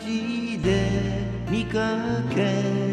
街で見かけ